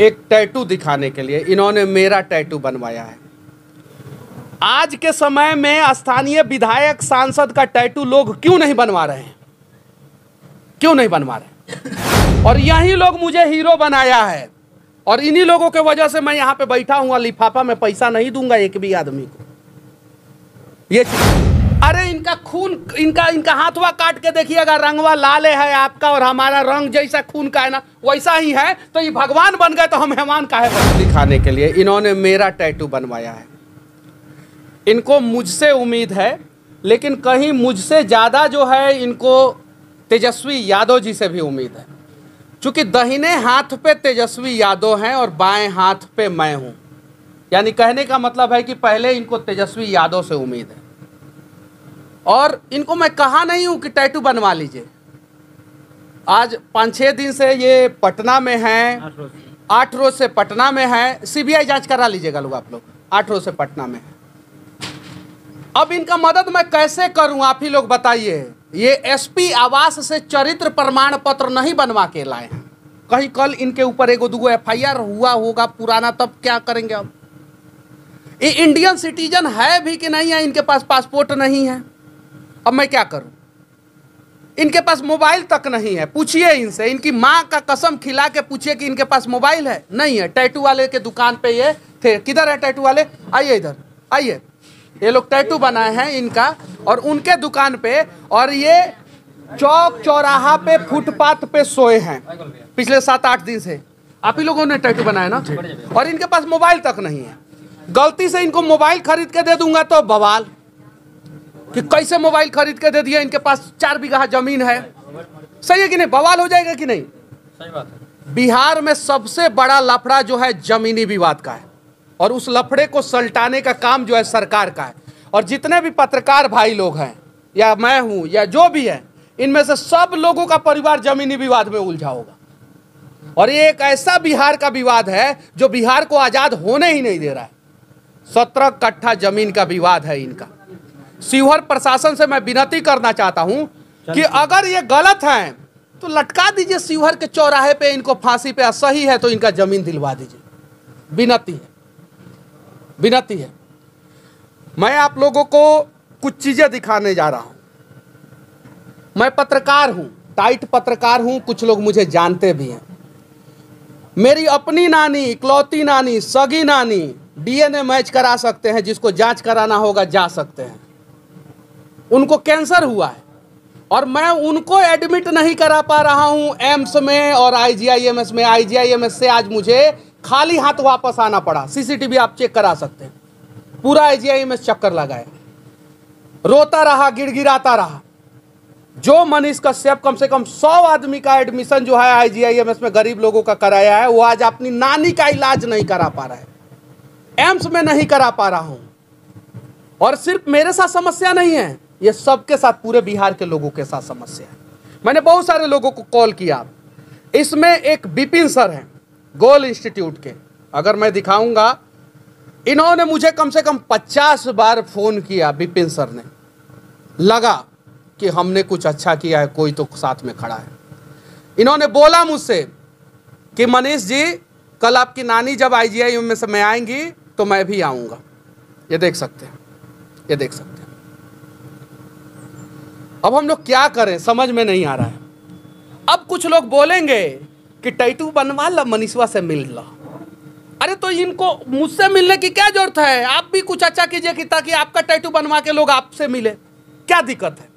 एक टैटू दिखाने के लिए। इन्होंने मेरा टैटू बनवाया है। आज के समय में स्थानीय विधायक, सांसद का टैटू लोग क्यों नहीं बनवा रहे हैं? क्यों नहीं बनवा रहे और यही लोग मुझे हीरो बनाया है। और इन्हीं लोगों के वजह से मैं यहाँ पे बैठा हुआ लिफाफा में पैसा नहीं दूँगा एक भी आदमी को। ये चीज़- अरे इनका खून, इनका इनका हाथवा काट के देखिएगा रंगवा लाल है आपका और हमारा रंग जैसा खून का है ना, वैसा ही है तो ये भगवान बन गए तो हम मेहमान काहे बन दिखाने के लिए इन्होंने मेरा टैटू बनवाया है। इनको मुझसे उम्मीद है, लेकिन कहीं मुझसे ज़्यादा जो है, इनको तेजस्वी यादव जी से भी उम्मीद है। चूँकि दहिने हाथ पे तेजस्वी यादव हैं और बाएँ हाथ पे मैं हूँ। यानी कहने का मतलब है कि पहले इनको तेजस्वी यादव से उम्मीद है। और इनको मैं कहा नहीं हूँ कि टैटू बनवा लीजिए। आज पाँच छः दिन से ये पटना में हैं। आठ रोज। से पटना में है। सीबीआई जाँच करा लीजिएगा लोग आप लोग। आठ रोज से पटना में है। अब इनका मदद मैं कैसे करूँ आप ही लोग बताइए। ये एसपी आवास से चरित्र प्रमाण पत्र नहीं बनवा के लाए हैं। कहीं कल इनके ऊपर एगो दूगो एफआईआर हुआ होगा पुराना तब क्या करेंगे अब? ये इंडियन सिटीजन है भी कि नहीं है? इनके पास पासपोर्ट नहीं है? अब मैं क्या करूँ? इनके पास मोबाइल तक नहीं है। पूछिए इनसे। इनकी माँ का कसम खिला के पूछिए कि इनके पास मोबाइल है? नहीं है। टैटू वाले के दुकान पे ये थे। किधर है टैटू वाले? आइए इधर। आइए। ये लोग टैटू बनाए हैं इनका और उनके दुकान पे और ये चौक चौराहा पे फुटपाथ पे सोए हैं। पिछले सात आठ दिन से। आप ही लोगों ने टैटू बनाया ना? और इनके पास मोबाइल तक नहीं है। गलती से इनको मोबाइल खरीद के दे दूँगा तो बवाल। कि कैसे मोबाइल खरीद के दे दिया इनके पास चार बीघा ज़मीन है। सही है कि नहीं? बवाल हो जाएगा कि नहीं? सही बात है। बिहार में सबसे बड़ा लफड़ा जो है जमीनी विवाद का है। और उस लफड़े को सलटाने का काम जो है सरकार का है। और जितने भी पत्रकार भाई लोग हैं या मैं हूँ या जो भी है इनमें से सब लोगों का परिवार जमीनी विवाद में उलझा होगा। और ये एक ऐसा बिहार का विवाद है जो बिहार को आज़ाद होने ही नहीं दे रहा है। सत्रह कट्ठा ज़मीन का विवाद है इनका। शिवहर प्रशासन से मैं विनती करना चाहता हूँ कि अगर ये गलत हैं तो लटका दीजिए शिवहर के चौराहे पे इनको फांसी पे सही है तो इनका ज़मीन दिलवा दीजिए। विनती है। विनती है। मैं आप लोगों को कुछ चीज़ें दिखाने जा रहा हूँ। मैं पत्रकार हूँ टाइट पत्रकार हूँ कुछ लोग मुझे जानते भी हैं। मेरी अपनी नानी इकलौती नानी सगी नानी डीएनए मैच करा सकते हैं जिसको जाँच कराना होगा जा सकते हैं। उनको कैंसर हुआ है। और मैं उनको एडमिट नहीं करा पा रहा हूँ एम्स में और आईजीआईएमएस में। आईजीआईएमएस से आज मुझे खाली हाथ वापस आना पड़ा। सीसीटीवी आप चेक करा सकते हैं। पूरा आईजीआईएमएस चक्कर लगाया। रोता रहा, गिड़गिड़ाता रहा। जो मनीष कश्यप कम से कम सौ आदमी का एडमिशन जो है आईजीआईएमएस में गरीब लोगों का कराया है, वो आज अपनी नानी का इलाज नहीं करा पा रहा है। एम्स में नहीं करा पा रहा हूँ। और सिर्फ़ मेरे साथ समस्या नहीं है। ये सबके साथ पूरे बिहार के लोगों के साथ समस्या है। मैंने बहुत सारे लोगों को कॉल किया। इसमें एक बिपिन सर हैं, गोल इंस्टीट्यूट के। अगर मैं दिखाऊँगा, इन्होंने मुझे कम से कम पचास बार फ़ोन किया बिपिन सर ने। लगा कि हमने कुछ अच्छा किया है, कोई तो साथ में खड़ा है। इन्होंने बोला मुझसे कि, मनीष जी, कल आपकी नानी जब आईजीआई में से मैं आएँगी तो मैं भी आऊँगा। ये देख सकते हैं। ये देख सकते हैं। अब हम लोग क्या करें? समझ में नहीं आ रहा है। अब कुछ लोग बोलेंगे कि टैटू बनवा ला, मनीषवा से मिल ला। अरे तो इनको मुझसे मिलने की क्या ज़रूरत है? आप भी कुछ अच्छा कीजिए कि ताकि आपका टैटू बनवा के लोग आपसे मिले। क्या दिक्कत है?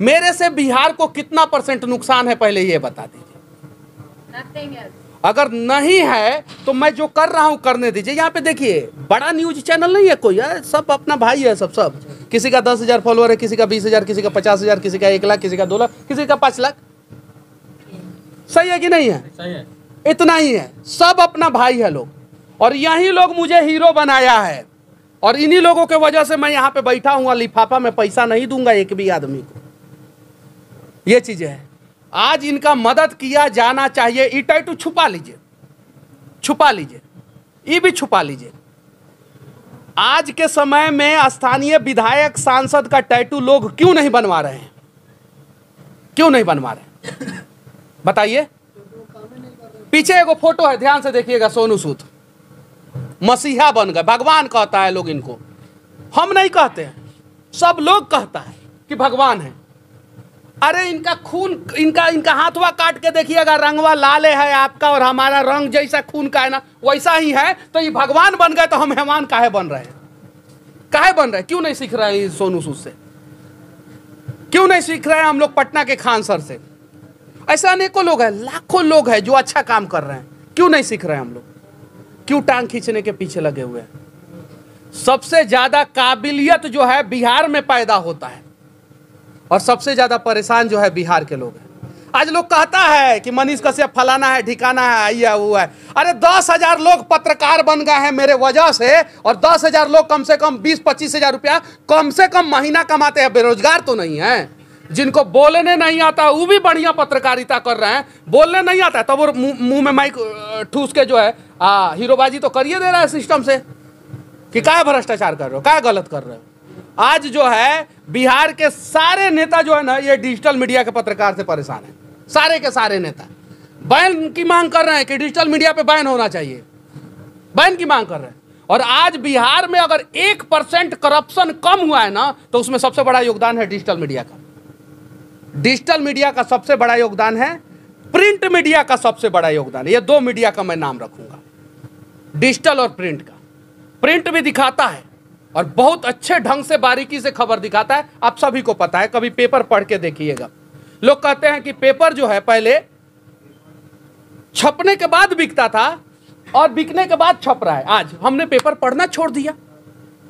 मेरे से बिहार को कितना परसेंट नुकसान है, पहले ये बता दीजिए. अगर नहीं है तो मैं जो कर रहा हूँ करने दीजिए। यहाँ पे देखिए बड़ा न्यूज़ चैनल नहीं है कोई है सब अपना भाई है सब सब। किसी का दस हज़ार फॉलोअर है किसी का बीस हज़ार किसी का पचास हज़ार किसी का एक लाख किसी का दो लाख किसी का पाँच लाख। सही है कि नहीं है? सही है। इतना ही है। सब अपना भाई है लोग। और यही लोग मुझे हीरो बनाया है। और इन्हीं लोगों के वजह से मैं यहाँ पे बैठा हुआ लिफाफा में पैसा नहीं दूँगा एक भी आदमी को। ये चीज़ें है। आज इनका मदद किया जाना चाहिए। ई टैटू छुपा लीजिए। छुपा लीजिए। ये भी छुपा लीजिए। आज के समय में स्थानीय विधायक, सांसद का टैटू लोग क्यों नहीं बनवा रहे हैं? क्यों नहीं बनवा रहे बताइए। पीछे एगो फ़ोटो है, ध्यान से देखिएगा, सोनू सूद। मसीहा बन गए। भगवान कहता है लोग इनको। हम नहीं कहते सब लोग कहता है कि भगवान है। अरे इनका खून, इनका इनका हाथवा काट के देखिएगा, रंगवा लाल है आपका और हमारा रंग जैसा खून का है ना, वैसा ही है तो ये भगवान बन गए तो हम मेहमान काहे बन रहे काहे बन रहे क्यों नहीं सीख रहे हैं सोनू सूद से? क्यों नहीं सीख रहे हैं हम लोग पटना के खान सर से? ऐसे अनेकों लोग हैं, लाखों लोग हैं जो अच्छा काम कर रहे हैं। क्यों नहीं सीख रहे हैं हम लोग? क्यों टांग खींचने के पीछे लगे हुए हैं? सबसे ज़्यादा काबिलियत जो है बिहार में पैदा होता है। और सबसे ज़्यादा परेशान जो है बिहार के लोग हैं। आज लोग कहता है कि मनीष कश्यप फलाना है, ठिकाना है आइया हुआ है। अरे दस हज़ार लोग पत्रकार बन गए हैं मेरे वजह से, और दस हज़ार लोग कम से कम बीस, पच्चीस हज़ार रुपया कम से कम महीना कमाते हैं। बेरोजगार तो नहीं है। जिनको बोलने नहीं आता, वो भी बढ़िया पत्रकारिता कर रहे हैं। बोलने नहीं आता है तब वो मुँह में माइक ठूस के जो है हीरोबाजी तो करिए दे रहा है सिस्टम से। कि क्या भ्रष्टाचार कर रहे हो क्या गलत कर रहे हो? आज जो है, बिहार के सारे नेता जो है ना, ये डिजिटल मीडिया के पत्रकार से परेशान है। सारे के सारे नेता। बैन की मांग कर रहे हैं कि डिजिटल मीडिया पे बैन होना चाहिए। बैन की मांग कर रहे हैं। और आज बिहार में अगर एक परसेंट करप्शन कम हुआ है ना तो उसमें सबसे बड़ा योगदान है डिजिटल मीडिया का। डिजिटल मीडिया का सबसे बड़ा योगदान है प्रिंट मीडिया का सबसे बड़ा योगदान ये दो मीडिया का मैं नाम रखूँगा। डिजिटल और प्रिंट का। प्रिंट भी दिखाता है। और बहुत अच्छे ढंग से बारीकी से खबर दिखाता है। आप सभी को पता है, कभी पेपर पढ़ के देखिएगा। लोग कहते हैं कि पेपर जो है, पहले छपने के बाद बिकता था और बिकने के बाद छप रहा है। आज हमने पेपर पढ़ना छोड़ दिया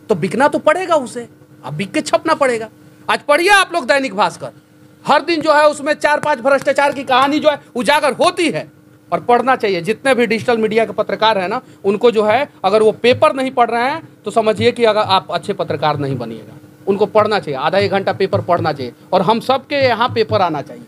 तो बिकना तो पड़ेगा उसे। अब बिक के छपना पड़ेगा। आज पढ़िए आप लोग दैनिक भास्कर। हर दिन जो है, उसमें चार पाँच भ्रष्टाचार की कहानी जो है, उजागर होती है। और पढ़ना चाहिए। जितने भी डिजिटल मीडिया के पत्रकार हैं ना, उनको जो है, अगर वो पेपर नहीं पढ़ रहे हैं तो समझिए कि अगर आप अच्छे पत्रकार नहीं बनिएगा। उनको पढ़ना चाहिए। आधा एक घंटा पेपर पढ़ना चाहिए। और हम सब के यहाँ पेपर आना चाहिए।